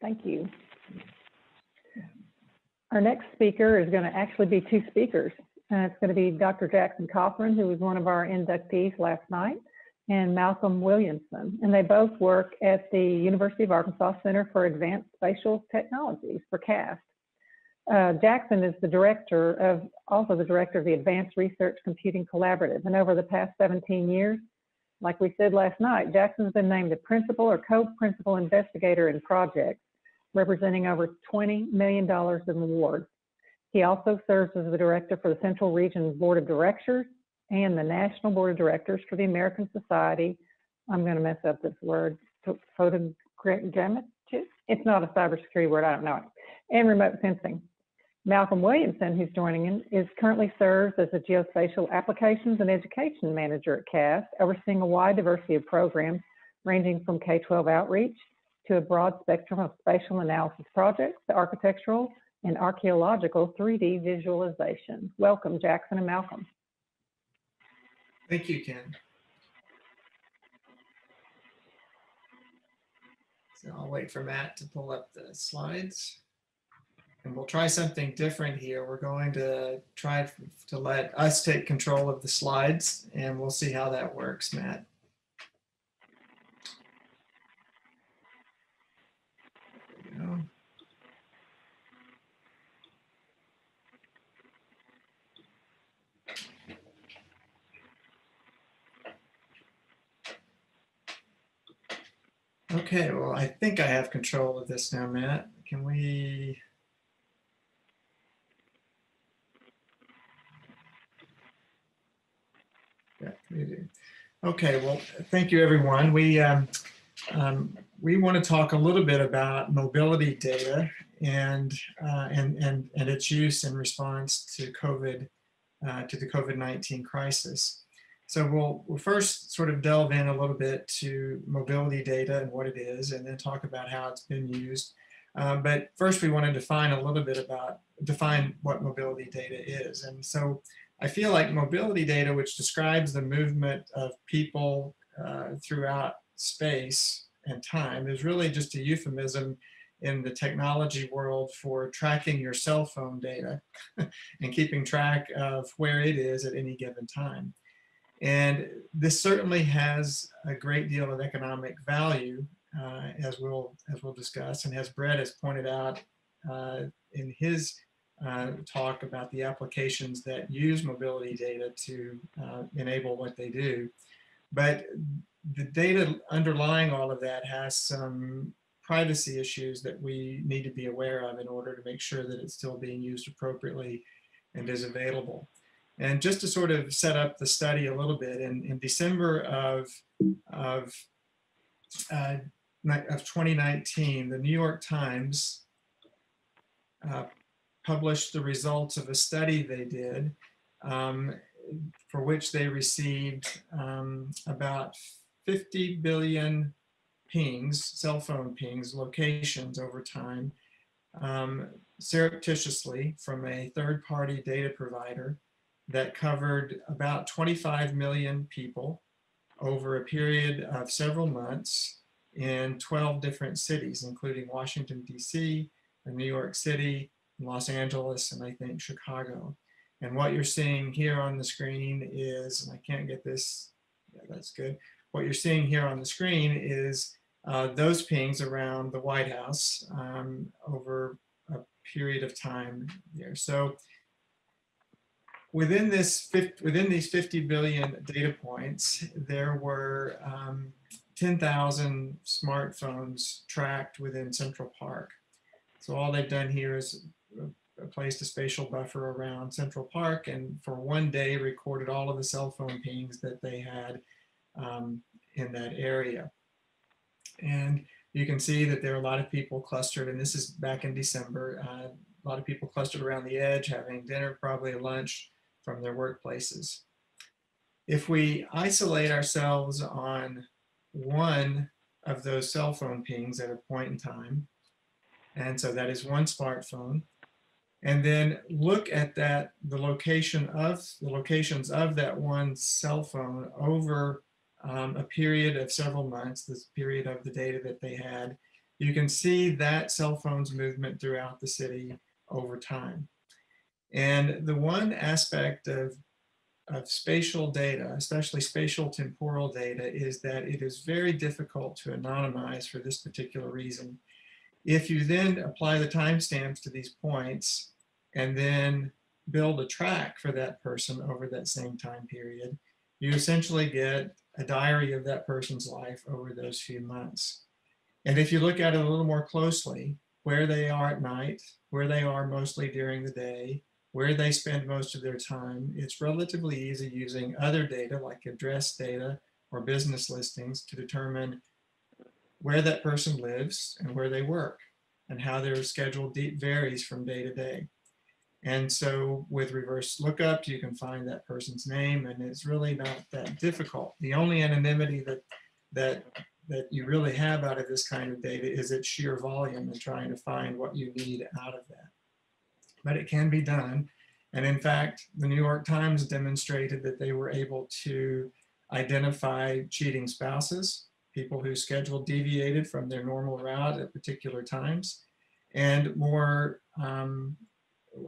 Thank you. Our next speaker is going to actually be two speakers. And it's going to be Dr. Jackson Cothren, who was one of our inductees last night, and Malcolm Williamson. And they both work at the University of Arkansas Center for Advanced Spatial Technologies, for CAST. Uh, Jackson is the director of, also the director of the Advanced Research Computing Collaborative. And over the past 17 years, like we said last night, Jackson's been named the principal or co-principal investigator in projects representing over $20 million in awards. He also serves as the director for the Central Region Board of Directors and the National Board of Directors for the American Society. I'm going to mess up this word, photogrammetry. It's not a cybersecurity word, I don't know it. And remote sensing. Malcolm Williamson, who's joining in, is currently serves as a geospatial applications and education manager at CAST, overseeing a wide diversity of programs ranging from K-12 outreach to a broad spectrum of spatial analysis projects architectural and archaeological 3D visualization. Welcome, Jackson and Malcolm. Thank you, Ken. So I'll wait for Matt to pull up the slides. And we'll try something different here. We're going to try to let us take control of the slides and we'll see how that works, Matt. There we go. Okay, well, I think I have control of this now, Matt. Can we? Yeah, we do. Okay, well, thank you, everyone. We um, um, we want to talk a little bit about mobility data and uh, and and and its use in response to COVID uh, to the COVID-19 crisis. So we'll, we'll first sort of delve in a little bit to mobility data and what it is, and then talk about how it's been used. Um, but first, we want to define a little bit about define what mobility data is. And so I feel like mobility data, which describes the movement of people uh, throughout space and time, is really just a euphemism in the technology world for tracking your cell phone data and keeping track of where it is at any given time. And this certainly has a great deal of economic value, uh, as we'll as we'll discuss, and as Brett has pointed out uh, in his uh, talk about the applications that use mobility data to uh, enable what they do. But the data underlying all of that has some privacy issues that we need to be aware of in order to make sure that it's still being used appropriately and is available. And just to sort of set up the study a little bit, in, in December of, of, uh, of 2019, the New York Times uh, published the results of a study they did um, for which they received um, about 50 billion pings, cell phone pings, locations over time, um, surreptitiously from a third-party data provider that covered about 25 million people over a period of several months in 12 different cities, including Washington, D.C., and New York City, Los Angeles, and I think Chicago. And what you're seeing here on the screen is, and I can't get this, yeah, that's good. What you're seeing here on the screen is uh, those pings around the White House um, over a period of time there. So within this 50, within these 50 billion data points, there were um, 10,000 smartphones tracked within Central Park. So all they've done here is placed a spatial buffer around Central Park and for one day recorded all of the cell phone pings that they had um, in that area. And you can see that there are a lot of people clustered, and this is back in December, uh, a lot of people clustered around the edge, having dinner, probably lunch, from their workplaces. If we isolate ourselves on one of those cell phone pings at a point in time, and so that is one smartphone, and then look at that, the location of, the locations of that one cell phone over um, a period of several months, this period of the data that they had, you can see that cell phones movement throughout the city over time. And the one aspect of, of spatial data, especially spatial temporal data, is that it is very difficult to anonymize for this particular reason. If you then apply the timestamps to these points and then build a track for that person over that same time period, you essentially get a diary of that person's life over those few months. And if you look at it a little more closely, where they are at night, where they are mostly during the day, where they spend most of their time, it's relatively easy using other data like address data or business listings to determine where that person lives and where they work and how their schedule varies from day to day. And so with reverse lookup, you can find that person's name and it's really not that difficult. The only anonymity that, that, that you really have out of this kind of data is its sheer volume and trying to find what you need out of that. But it can be done. And in fact, the New York Times demonstrated that they were able to identify cheating spouses, people whose schedule deviated from their normal route at particular times, and more um,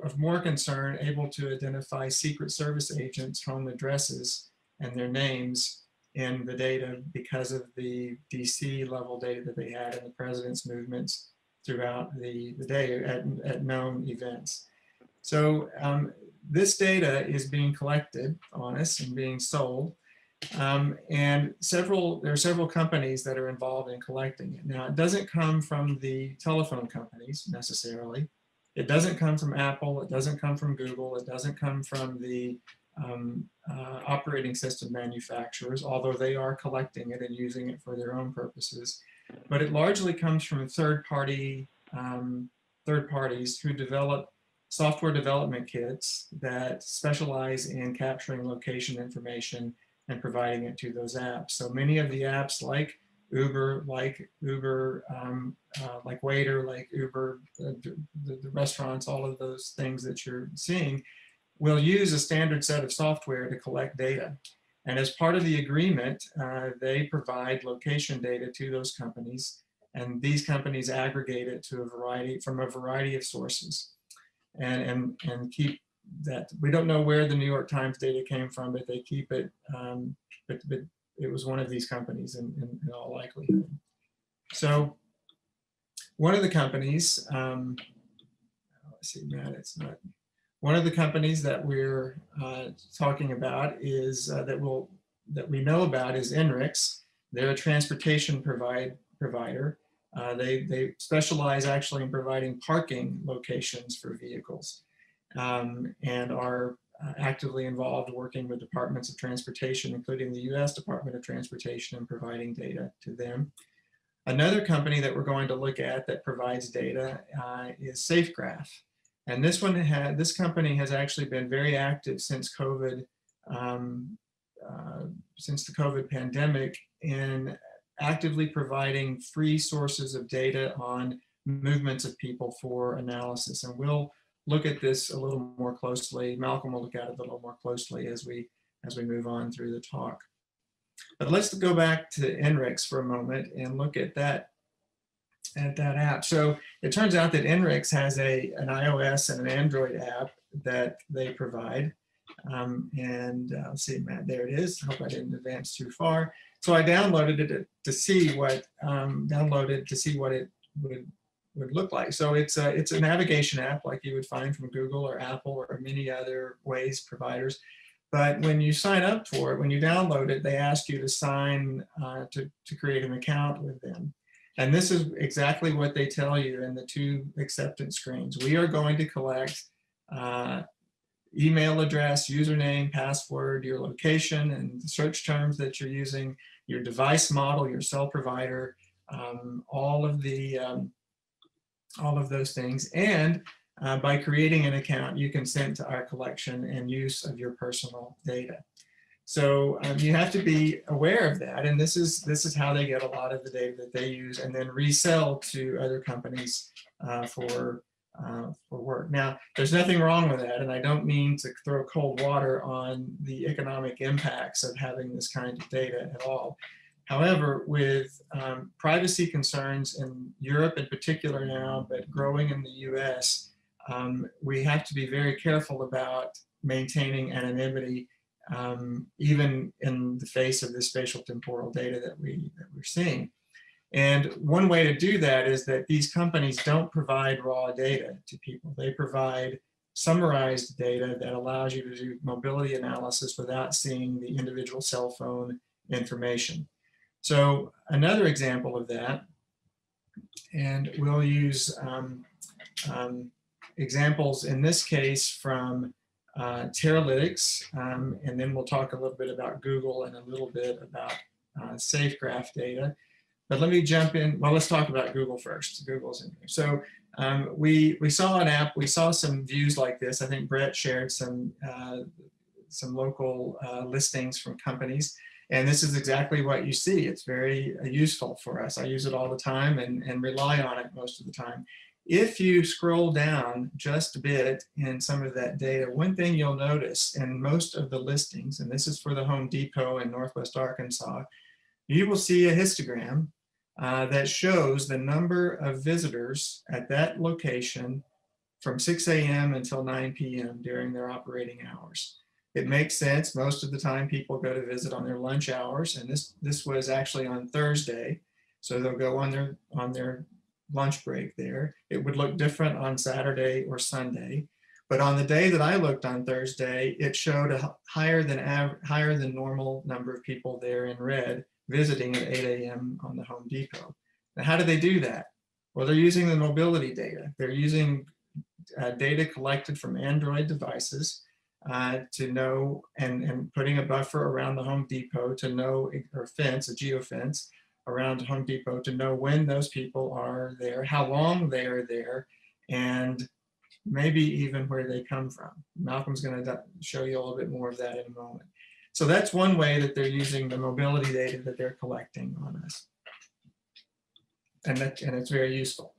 of more concern, able to identify Secret Service agents' home addresses and their names in the data because of the DC level data that they had in the president's movements throughout the, the day at, at known events. So um, this data is being collected on us and being sold. Um, and several, there are several companies that are involved in collecting it. Now, it doesn't come from the telephone companies necessarily. It doesn't come from Apple, it doesn't come from Google, it doesn't come from the um, uh, operating system manufacturers, although they are collecting it and using it for their own purposes. But it largely comes from third party, um, third parties who develop software development kits that specialize in capturing location information and providing it to those apps. So many of the apps like Uber, like Uber, um, uh, like Waitr, like Uber, uh, the, the, restaurants, all of those things that you're seeing, will use a standard set of software to collect data. And as part of the agreement, uh, they provide location data to those companies, and these companies aggregate it to a variety from a variety of sources, and and and keep that. We don't know where the New York Times data came from, but they keep it. Um, but, but it was one of these companies in, in, in all likelihood. So one of the companies, um, let's see, Matt, it's not, one of the companies that we're uh, talking about is uh, that will that we know about is INRIX. They're a transportation provide provider. Uh, they they specialize actually in providing parking locations for vehicles, um, and are uh, actively involved working with departments of transportation, including the US Department of Transportation and providing data to them. Another company that we're going to look at that provides data uh, is SafeGraph. And this one had, this company has actually been very active since COVID, um, uh, since the COVID pandemic in actively providing free sources of data on movements of people for analysis. And we'll look at this a little more closely. Malcolm will look at it a little more closely as we as we move on through the talk. But let's go back to INRIX for a moment and look at that at that app. So it turns out that INRIX has a an iOS and an Android app that they provide. Um, and uh, let's see, Matt, there it is. I hope I didn't advance too far. So I downloaded it to, to see what um, downloaded to see what it would would look like. So it's a, it's a navigation app like you would find from Google or Apple or many other ways providers. But when you sign up for it, when you download it, they ask you to sign uh, to, to create an account with them. And this is exactly what they tell you in the two acceptance screens. We are going to collect uh, email address, username, password, your location, and search terms that you're using, your device model, your cell provider, um, all of the um, all of those things. And uh, by creating an account, you consent to our collection and use of your personal data. So um, you have to be aware of that. And this is, this is how they get a lot of the data that they use and then resell to other companies uh, for, uh, for work. Now, there's nothing wrong with that. And I don't mean to throw cold water on the economic impacts of having this kind of data at all. However, with um, privacy concerns in Europe in particular now, but growing in the US, um, we have to be very careful about maintaining anonymity, um, even in the face of this spatial temporal data that, we, that we're seeing. And one way to do that is that these companies don't provide raw data to people. They provide summarized data that allows you to do mobility analysis without seeing the individual cell phone information. So another example of that, and we'll use um, um, examples in this case from uh, Teralytics, um, and then we'll talk a little bit about Google and a little bit about uh, SafeGraph data. But let me jump in. Well, let's talk about Google first. Google's in here. So um, we we saw an app. We saw some views like this. I think Brett shared some uh, some local uh, listings from companies, and this is exactly what you see. It's very uh, useful for us. I use it all the time and and rely on it most of the time. If you scroll down just a bit in some of that data, one thing you'll notice in most of the listings, and this is for the Home Depot in Northwest Arkansas, you will see a histogram uh, that shows the number of visitors at that location from 6 a.m. until 9 p.m. during their operating hours. It makes sense. Most of the time people go to visit on their lunch hours and this, this was actually on Thursday. So they'll go on their, on their lunch break there. It would look different on Saturday or Sunday. But on the day that I looked on Thursday, it showed a higher than higher than normal number of people there in red visiting at 8 a.m. on the Home Depot. Now, how do they do that? Well, they're using the mobility data. They're using uh, data collected from Android devices uh, to know and, and putting a buffer around the Home Depot to know, or fence, a geofence around Home Depot to know when those people are there, how long they are there, and maybe even where they come from. Malcolm's going to show you a little bit more of that in a moment. So that's one way that they're using the mobility data that they're collecting on us. And, that, and it's very useful.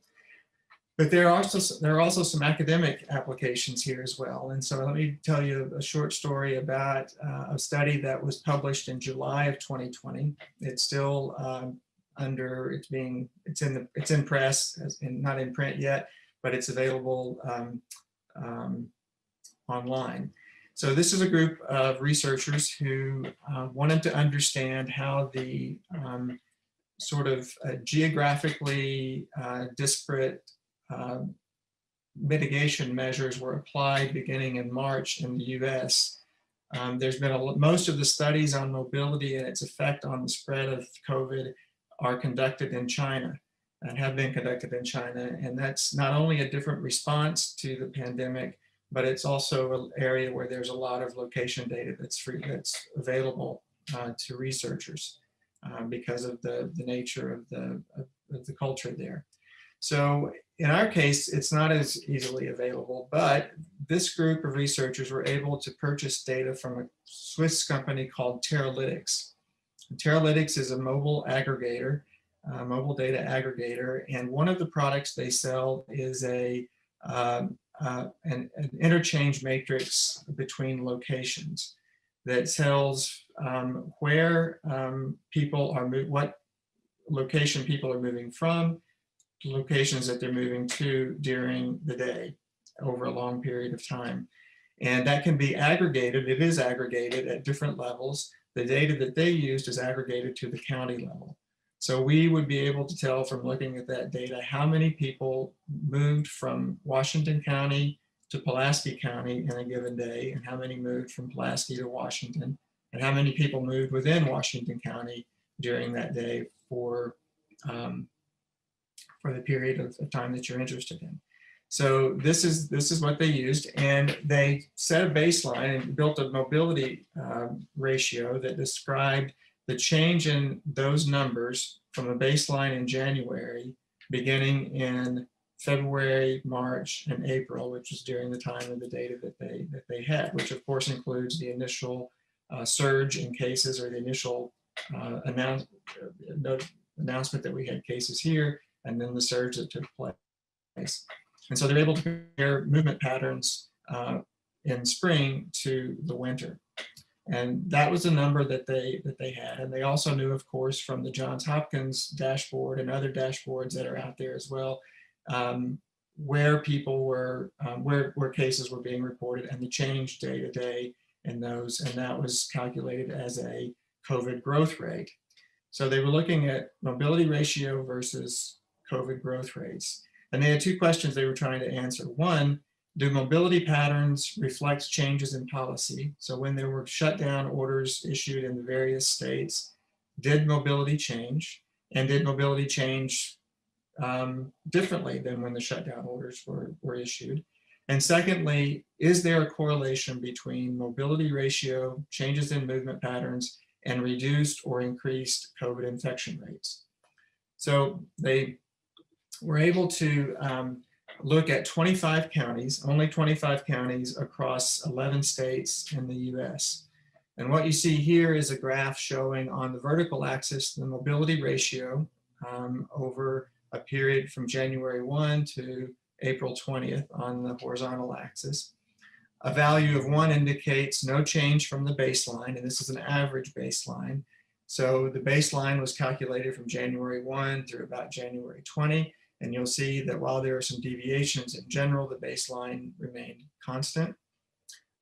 But there are also there are also some academic applications here as well. And so let me tell you a short story about uh, a study that was published in July of 2020. It's still um, under it's being it's in the it's in press, in, not in print yet, but it's available um, um, online. So this is a group of researchers who uh, wanted to understand how the um, sort of uh, geographically uh, disparate um, mitigation measures were applied beginning in March in the US. Um, there's been a, most of the studies on mobility and its effect on the spread of COVID are conducted in China and have been conducted in China. And that's not only a different response to the pandemic, but it's also an area where there's a lot of location data that's free, that's available uh, to researchers uh, because of the, the nature of the, of the culture there. So in our case, it's not as easily available, but this group of researchers were able to purchase data from a Swiss company called Teralytics. Teralytics is a mobile aggregator, mobile data aggregator, and one of the products they sell is a um, uh, an, an, interchange matrix between locations that tells um, where um, people are, what location people are moving from, locations that they're moving to during the day over a long period of time. And that can be aggregated, it is aggregated at different levels. The data that they used is aggregated to the county level. So we would be able to tell from looking at that data how many people moved from Washington County to Pulaski County in a given day and how many moved from Pulaski to Washington and how many people moved within Washington County during that day for, um, for the period of, of time that you're interested in. So this is this is what they used, and they set a baseline and built a mobility uh, ratio that described the change in those numbers from a baseline in January, beginning in February, March, and April, which was during the time of the data that they that they had, which of course includes the initial uh, surge in cases or the initial uh, announce, uh, announcement that we had cases here, and then the surge that took place. And so they're able to compare movement patterns uh, in spring to the winter. And that was the number that they that they had. And they also knew, of course, from the Johns Hopkins dashboard and other dashboards that are out there as well, um, where people were, um, where, where cases were being reported and the change day to day in those. And that was calculated as a COVID growth rate. So they were looking at mobility ratio versus COVID growth rates. And they had two questions they were trying to answer. One, do mobility patterns reflect changes in policy? So when there were shutdown orders issued in the various states, did mobility change? And did mobility change um, differently than when the shutdown orders were, were issued? And secondly, is there a correlation between mobility ratio, changes in movement patterns, and reduced or increased COVID infection rates? So they were able to um, look at 25 counties, only 25 counties across 11 states in the US. And what you see here is a graph showing on the vertical axis the mobility ratio um, over a period from January 1 to April 20th on the horizontal axis. A value of one indicates no change from the baseline, and this is an average baseline. So the baseline was calculated from January 1 through about January 20. And you'll see that while there are some deviations in general, the baseline remained constant.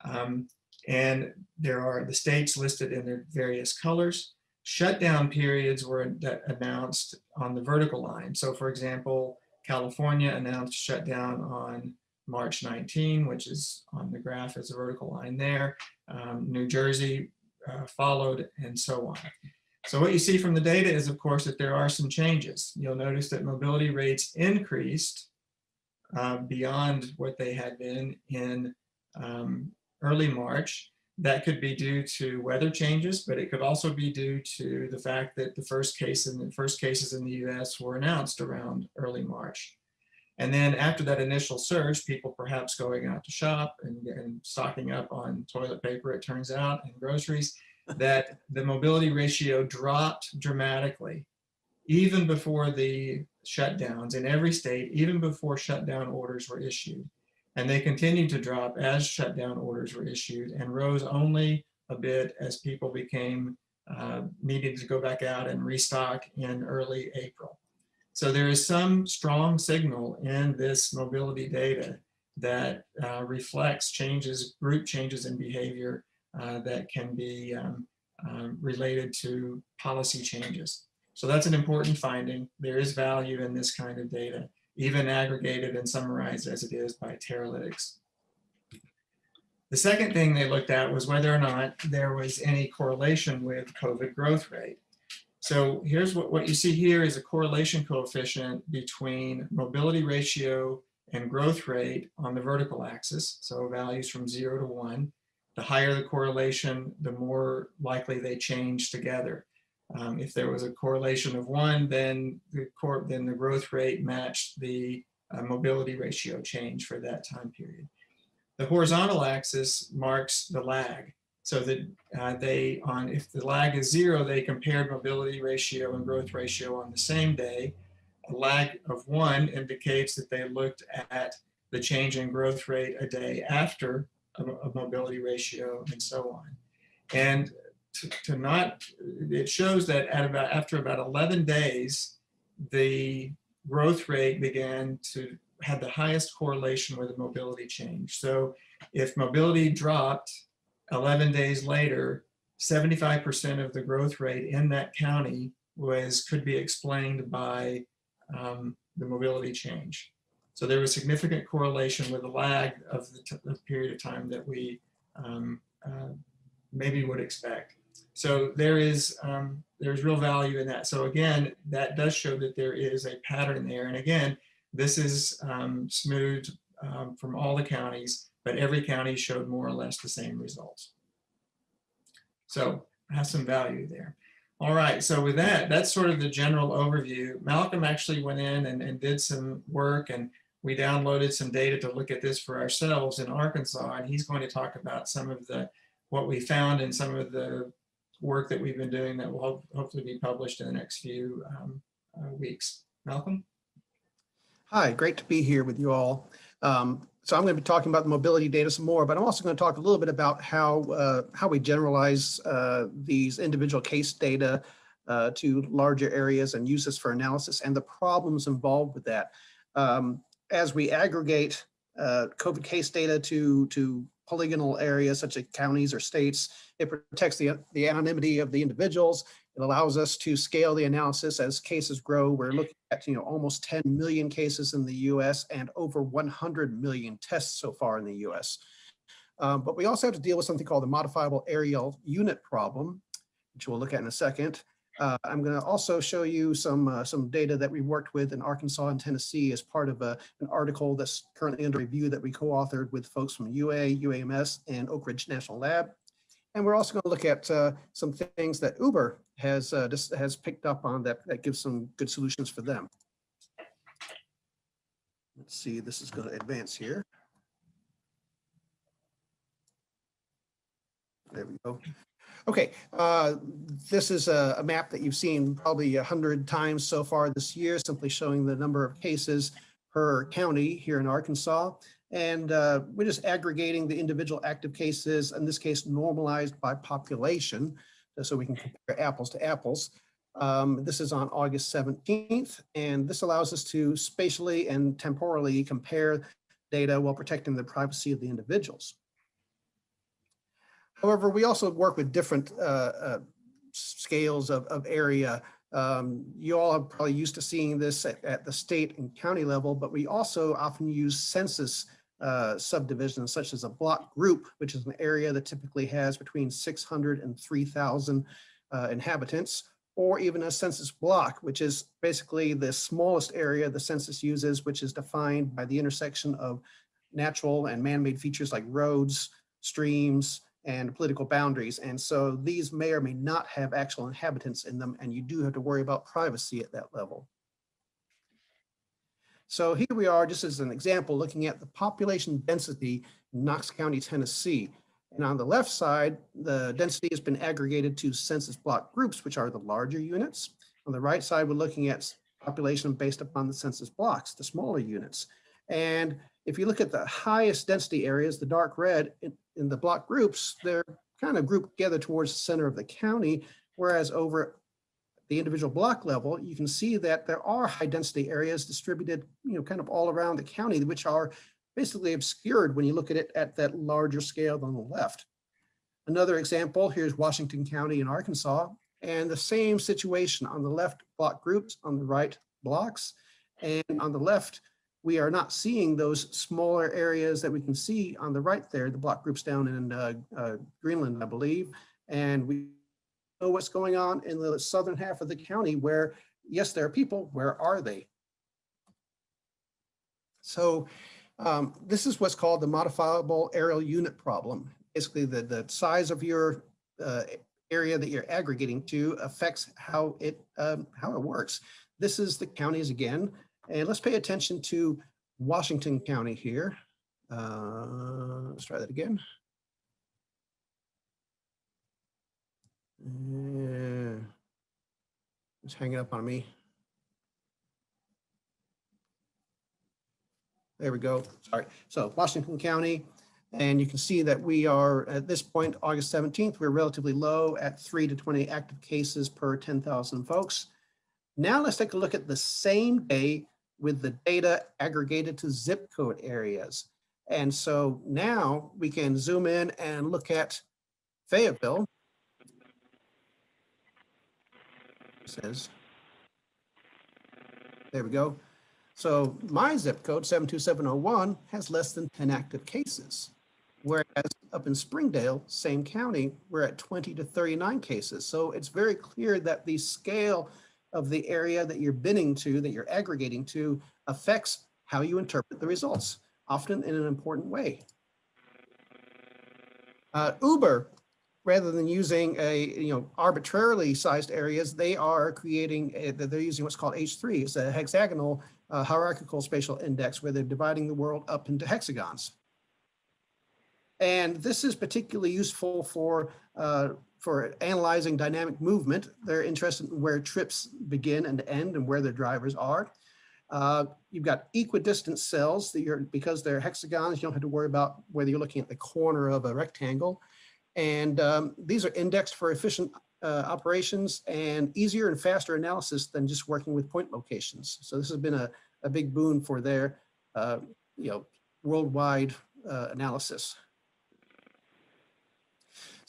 Um, and there are the states listed in their various colors. Shutdown periods were announced on the vertical line. So for example, California announced shutdown on March 19, which is on the graph as a vertical line there. Um, New Jersey uh, followed and so on. So what you see from the data is, of course, that there are some changes. You'll notice that mobility rates increased uh, beyond what they had been in um, early March. That could be due to weather changes, but it could also be due to the fact that the first case in the first cases in the U.S. were announced around early March. And then after that initial surge, people perhaps going out to shop and, and stocking up on toilet paper, it turns out, and groceries, that the mobility ratio dropped dramatically even before the shutdowns in every state, even before shutdown orders were issued. And they continued to drop as shutdown orders were issued and rose only a bit as people became uh, needed to go back out and restock in early April. So there is some strong signal in this mobility data that uh, reflects changes, group changes in behavior that can be um, um, related to policy changes. So that's an important finding. There is value in this kind of data, even aggregated and summarized as it is by Teralytics. The second thing they looked at was whether or not there was any correlation with COVID growth rate. So here's what, what you see here is a correlation coefficient between mobility ratio and growth rate on the vertical axis. So values from zero to one the higher the correlation, the more likely they change together. Um, if there was a correlation of one, then the, then the growth rate matched the uh, mobility ratio change for that time period. The horizontal axis marks the lag. So that uh, they, on if the lag is zero, they compared mobility ratio and growth ratio on the same day. A lag of one indicates that they looked at the change in growth rate a day after of, mobility ratio and so on. And to, to not, it shows that at about, after about 11 days, the growth rate began to have the highest correlation with the mobility change. So if mobility dropped 11 days later, 75% of the growth rate in that county was could be explained by um, the mobility change. So there was significant correlation with a lag of the, the period of time that we um, uh, maybe would expect. So there is um, there's real value in that. So again, that does show that there is a pattern there. And again, this is um, smoothed um, from all the counties, but every county showed more or less the same results. So has some value there. All right, so with that, that's sort of the general overview. Malcolm actually went in and, and did some work and we downloaded some data to look at this for ourselves in Arkansas, and he's going to talk about some of the what we found and some of the work that we've been doing that will hopefully be published in the next few um, uh, weeks. Malcolm? Hi, great to be here with you all. Um, so I'm going to be talking about the mobility data some more, but I'm also going to talk a little bit about how, uh, how we generalize uh, these individual case data uh, to larger areas and use this for analysis and the problems involved with that. Um, as we aggregate uh, COVID case data to, to polygonal areas such as counties or states, it protects the, the anonymity of the individuals. It allows us to scale the analysis as cases grow. We're looking at, you know, almost 10 million cases in the US and over 100 million tests so far in the US. Um, but we also have to deal with something called the modifiable areal unit problem, which we'll look at in a second. Uh, I'm going to also show you some uh, some data that we worked with in Arkansas and Tennessee as part of a, an article that's currently under review that we co-authored with folks from UA, UAMS, and Oak Ridge National Lab. And we're also going to look at uh, some things that Uber has uh, just has picked up on that that gives some good solutions for them. Let's see, this is going to advance here. There we go. Okay, uh, this is a, a map that you've seen probably a hundred times so far this year, simply showing the number of cases per county here in Arkansas. And uh, we're just aggregating the individual active cases, in this case normalized by population, so we can compare apples to apples. Um, this is on August 17th, and this allows us to spatially and temporally compare data while protecting the privacy of the individuals. However, we also work with different uh, uh, scales of, of area. Um, you all are probably used to seeing this at, at, the state and county level, but we also often use census uh, subdivisions such as a block group, which is an area that typically has between 600 and 3,000 uh, inhabitants, or even a census block, which is basically the smallest area the census uses, which is defined by the intersection of natural and man-made features like roads, streams, and political boundaries. And so these may or may not have actual inhabitants in them, and you do have to worry about privacy at that level. So here we are, just as an example, looking at the population density in Knox County, Tennessee. And on the left side, the density has been aggregated to census block groups, which are the larger units. On the right side, we're looking at population based upon the census blocks, the smaller units. And if you look at the highest density areas, the dark red in the block groups, they're kind of grouped together towards the center of the county, whereas over the individual block level, you can see that there are high density areas distributed, you know, kind of all around the county, which are basically obscured when you look at it at that larger scale on the left. Another example, here's Washington County in Arkansas, and the same situation on the left block groups, on the right blocks, and on the left, we are not seeing those smaller areas that we can see on the right there, the block groups down in uh, uh, Greenland, I believe. And we know what's going on in the southern half of the county where, yes, there are people, where are they? So um, this is what's called the modifiable areal unit problem. Basically, the, the size of your uh, area that you're aggregating to affects how it um, how it works. This is the counties again. And let's pay attention to Washington County here. Uh, let's try that again. Uh, it's hanging up on me. There we go. Sorry. So Washington County, and you can see that we are at this point, August 17th, we're relatively low at 3 to 20 active cases per 10,000 folks. Now let's take a look at the same day with the data aggregated to zip code areas. And so now we can zoom in and look at Fayetteville. It says, there we go. So my zip code 72701 has less than 10 active cases. Whereas up in Springdale, same county, we're at 20 to 39 cases. So it's very clear that the scale of the area that you're binning to, that you're aggregating to, affects how you interpret the results, often in an important way. Uh, Uber, rather than using a you know arbitrarily sized areas, they are creating a, they're using what's called H3. It's a hexagonal uh, hierarchical spatial index where they're dividing the world up into hexagons. And this is particularly useful for uh, for analyzing dynamic movement. They're interested in where trips begin and end and where their drivers are. Uh, You've got equidistant cells that you're, because they're hexagons, you don't have to worry about whether you're looking at the corner of a rectangle. And um, these are indexed for efficient uh, operations and easier and faster analysis than just working with point locations. So this has been a, a big boon for their, uh, you know, worldwide uh, analysis.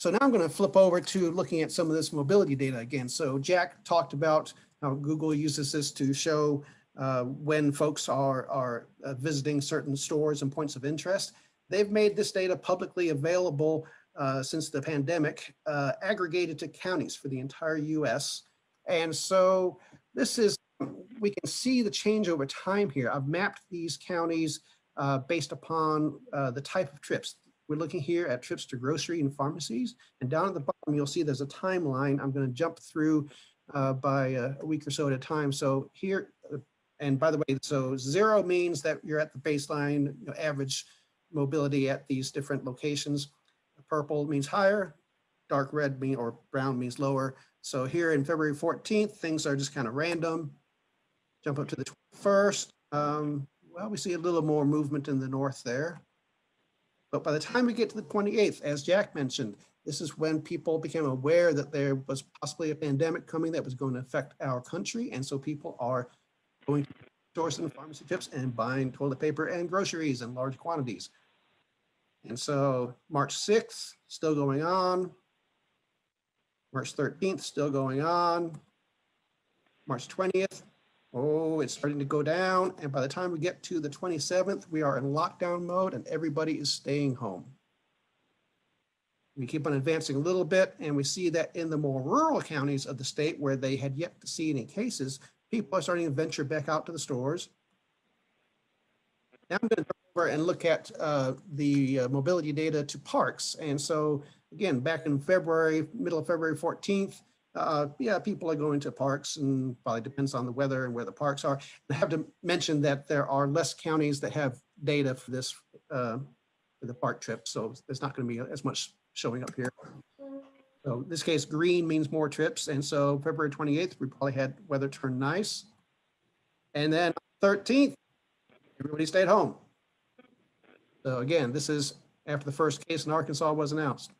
So now I'm going to flip over to looking at some of this mobility data again. So Jack talked about how Google uses this to show uh, when folks are, are uh, visiting certain stores and points of interest. They've made this data publicly available uh, since the pandemic, uh, aggregated to counties for the entire US. And so this is, we can see the change over time here. I've mapped these counties uh, based upon uh, the type of trips. We're looking here at trips to grocery and pharmacies. And down at the bottom, you'll see there's a timeline. I'm going to jump through uh, by a, a week or so at a time. So here, uh, and by the way, so zero means that you're at the baseline you know, average mobility at these different locations. Purple means higher, dark red mean or brown means lower. So here in February 14th, things are just kind of random. Jump up to the 21st. Um, well, we see a little more movement in the north there. But by the time we get to the 28th, as Jack mentioned, this is when people became aware that there was possibly a pandemic coming that was going to affect our country. And so people are going to stores and pharmacy trips and buying toilet paper and groceries in large quantities. And so March 6th, still going on. March 13th, still going on. March 20th, oh, it's starting to go down. And by the time we get to the 27th, we are in lockdown mode and everybody is staying home. We keep on advancing a little bit and we see that in the more rural counties of the state where they had yet to see any cases, people are starting to venture back out to the stores. Now I'm going to over and look at uh, the uh, mobility data to parks. And so again, back in February, middle of February 14th, uh, yeah, people are going to parks and probably depends on the weather and where the parks are. I have to mention that there are less counties that have data for this, uh, for the park trip. So there's not going to be as much showing up here. So in this case, green means more trips. And so February 28th, we probably had weather turn nice. And then 13th, everybody stayed home. So again, this is after the first case in Arkansas was announced.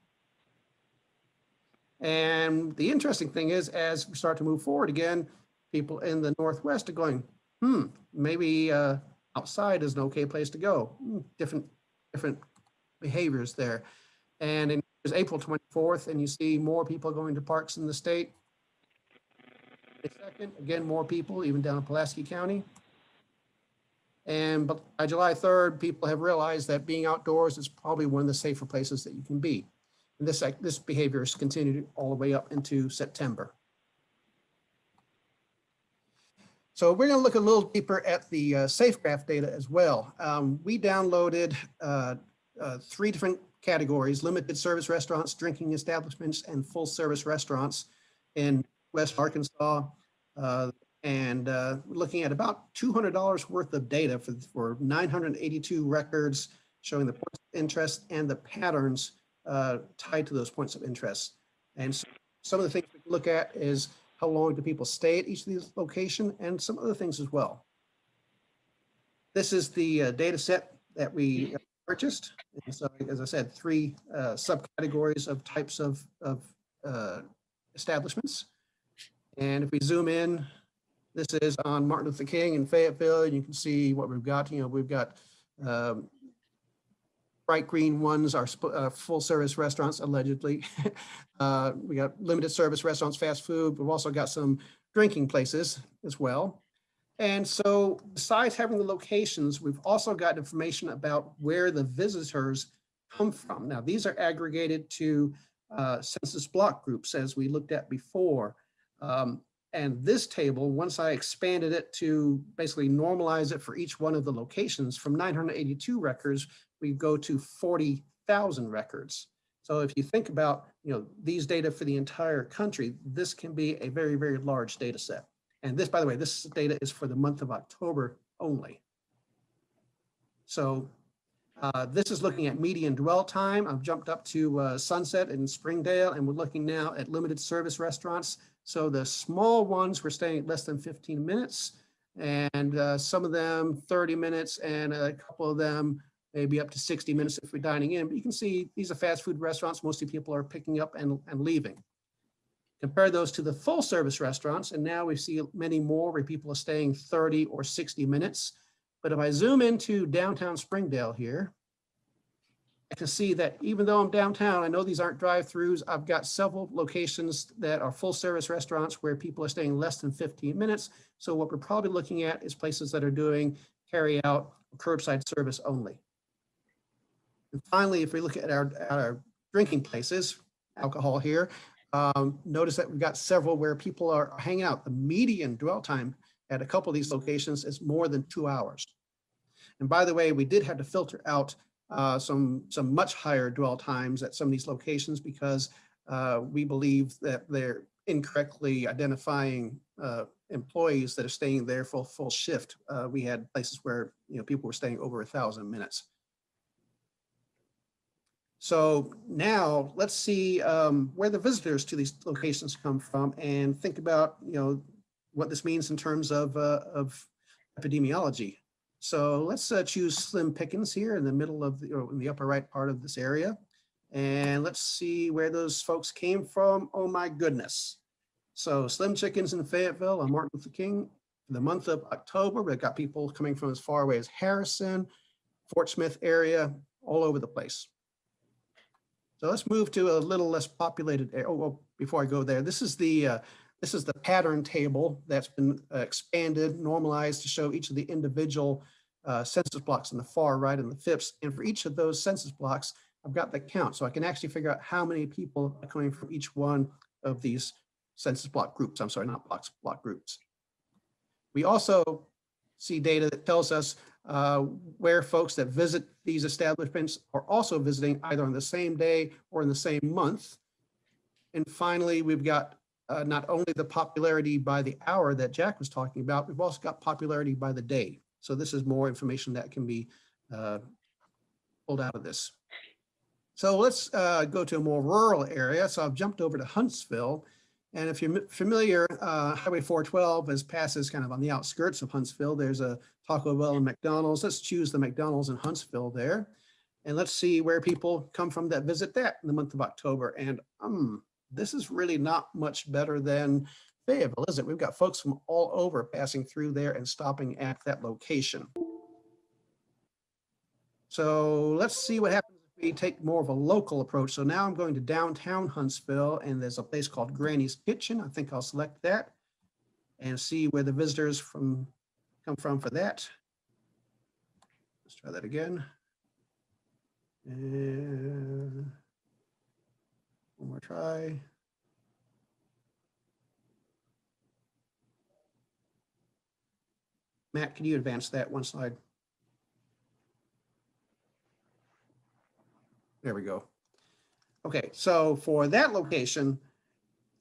And the interesting thing is, as we start to move forward again, people in the Northwest are going, hmm, maybe uh, outside is an okay place to go. Hmm, Different, different behaviors there. And in it's April 24th, and you see more people going to parks in the state. Second, again, more people, even down in Pulaski County. And but by July 3rd, people have realized that being outdoors is probably one of the safer places that you can be. And this, this behavior has continued all the way up into September. So we're going to look a little deeper at the uh, SafeGraph data as well. Um, we downloaded uh, uh, three different categories, limited service restaurants, drinking establishments, and full service restaurants in West Arkansas. Uh, and uh, looking at about $200 worth of data for, for 982 records showing the points of interest and the patterns uh, tied to those points of interest. And so some of the things we look at is how long do people stay at each of these locations and some other things as well. This is the uh, data set that we purchased. And so, as I said, three uh, subcategories of types of, of uh, establishments. And if we zoom in, this is on Martin Luther King in Fayetteville. and You can see what we've got. You know, we've got um, bright green ones are uh, full service restaurants allegedly. uh, we got limited service restaurants, fast food. We've also got some drinking places as well. And so besides having the locations, we've also got information about where the visitors come from. Now, these are aggregated to uh, census block groups as we looked at before. Um, and this table, once I expanded it to basically normalize it for each one of the locations from 982 records, we go to 40,000 records. So if you think about, you know, these data for the entire country, this can be a very, very large data set. And this, by the way, this data is for the month of October only. So uh, this is looking at median dwell time. I've jumped up to uh, Sunset in Springdale, and we're looking now at limited service restaurants. So the small ones, we're staying at less than 15 minutes. And uh, some of them 30 minutes and a couple of them maybe up to 60 minutes if we're dining in. But you can see these are fast food restaurants. Mostly people are picking up and, and leaving. Compare those to the full service restaurants, and now we see many more where people are staying 30 or 60 minutes. But if I zoom into downtown Springdale here, I can see that even though I'm downtown, I know these aren't drive-throughs. I've got several locations that are full-service restaurants where people are staying less than 15 minutes. So what we're probably looking at is places that are doing carry-out curbside service only. And finally, if we look at our, at our drinking places, alcohol here, um, notice that we've got several where people are hanging out. The median dwell time at a couple of these locations is more than two hours. And by the way, we did have to filter out uh, some, some much higher dwell times at some of these locations because uh, we believe that they're incorrectly identifying uh, employees that are staying there for full shift. Uh, We had places where, you know, people were staying over a thousand minutes. So now let's see um, where the visitors to these locations come from and think about, you know, what this means in terms of, uh, of epidemiology. So let's uh, choose Slim Pickens here in the middle of, the or in the upper right part of this area. And let's see where those folks came from. Oh my goodness. So Slim Chickens in Fayetteville on Martin Luther King. The month of October, we've got people coming from as far away as Harrison, Fort Smith area, all over the place. So let's move to a little less populated. area. Oh, well, before I go there, this is the uh, this is the pattern table that's been uh, expanded, normalized to show each of the individual uh, census blocks in the far right and the FIPS. And for each of those census blocks, I've got the count, so I can actually figure out how many people are coming from each one of these census block groups. I'm sorry, not blocks, block groups. We also see data that tells us uh, where folks that visit these establishments are also visiting either on the same day or in the same month. And finally, we've got uh, not only the popularity by the hour that Jack was talking about, we've also got popularity by the day. So this is more information that can be uh, pulled out of this. So let's uh, go to a more rural area. So I've jumped over to Huntsville. And if you're familiar, uh, Highway 412 is passes kind of on the outskirts of Huntsville. There's a Taco Bell and McDonald's. Let's choose the McDonald's in Huntsville there. And let's see where people come from that visit that in the month of October. And um, this is really not much better than Fayetteville, is it? We've got folks from all over passing through there and stopping at that location. So let's see what happens take more of a local approach. So now I'm going to downtown Huntsville and there's a place called Granny's Kitchen. I think I'll select that and see where the visitors from come from for that. Let's try that again. And one more try. Matt, can you advance that one slide? There we go. Okay, so for that location,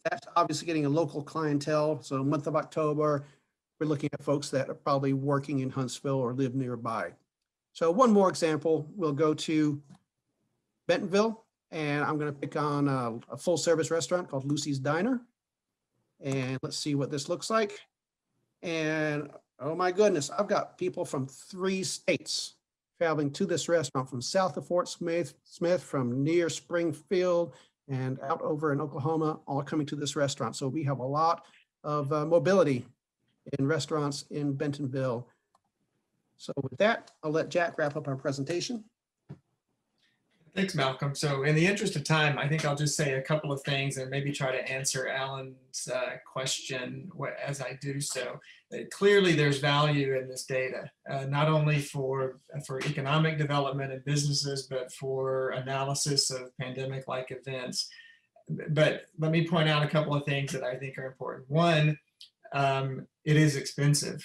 that's obviously getting a local clientele. So month of October, we're looking at folks that are probably working in Huntsville or live nearby. So one more example, we'll go to Bentonville, and I'm going to pick on a, a full-service restaurant called Lucy's Diner. And let's see what this looks like. And oh my goodness, I've got people from three states traveling to this restaurant from south of Fort Smith, Smith, from near Springfield, and out over in Oklahoma, all coming to this restaurant. So we have a lot of uh, mobility in restaurants in Bentonville. So with that, I'll let Jack wrap up our presentation. Thanks, Malcolm. So in the interest of time, I think I'll just say a couple of things and maybe try to answer Alan's uh, question as I do so. Uh, Clearly, there's value in this data, uh, not only for, for economic development and businesses, but for analysis of pandemic-like events. But let me point out a couple of things that I think are important. One, um, it is expensive.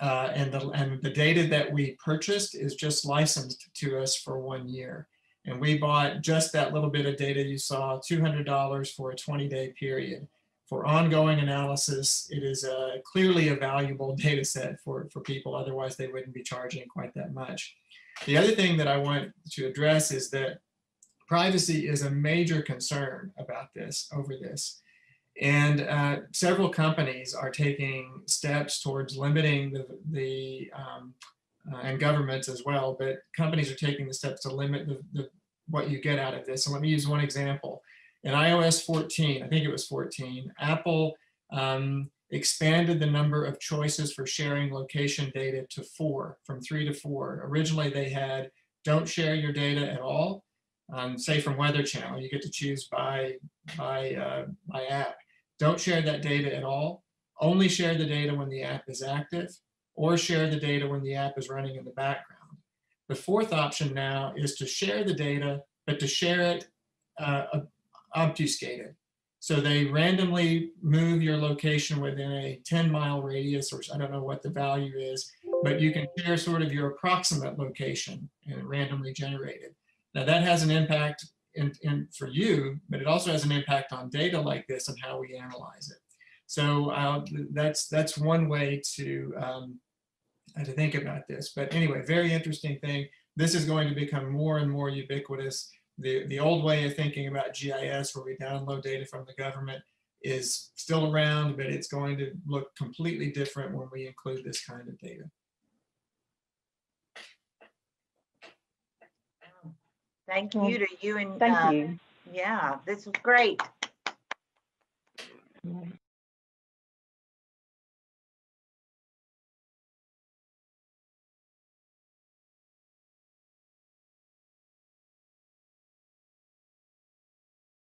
Uh, and the, and the data that we purchased is just licensed to us for one year. And we bought just that little bit of data you saw, $200 for a 20 day period. For ongoing analysis, it is a, clearly a valuable data set for, for people. Otherwise, they wouldn't be charging quite that much. The other thing that I want to address is that privacy is a major concern about this, over this. And uh, several companies are taking steps towards limiting the, the um, uh, and governments as well, but companies are taking the steps to limit the, the, what you get out of this. And let me use one example. In iOS 14, I think it was 14, Apple um, expanded the number of choices for sharing location data to four, from three to four. Originally, they had don't share your data at all. Um, say from Weather Channel, you get to choose by by uh, by app. Don't share that data at all. Only share the data when the app is active, or share the data when the app is running in the background. The fourth option now is to share the data, but to share it uh, obfuscated. So they randomly move your location within a 10 mile radius, or I don't know what the value is, but you can share sort of your approximate location and randomly generated. Now that has an impact in, in for you, but it also has an impact on data like this and how we analyze it. So uh, that's that's one way to um, to think about this. But anyway, very interesting thing. This is going to become more and more ubiquitous the, the old way of thinking about GIS where we download data from the government is still around, but it's going to look completely different when we include this kind of data. Thank you to you and, Thank uh, you. yeah, this was great.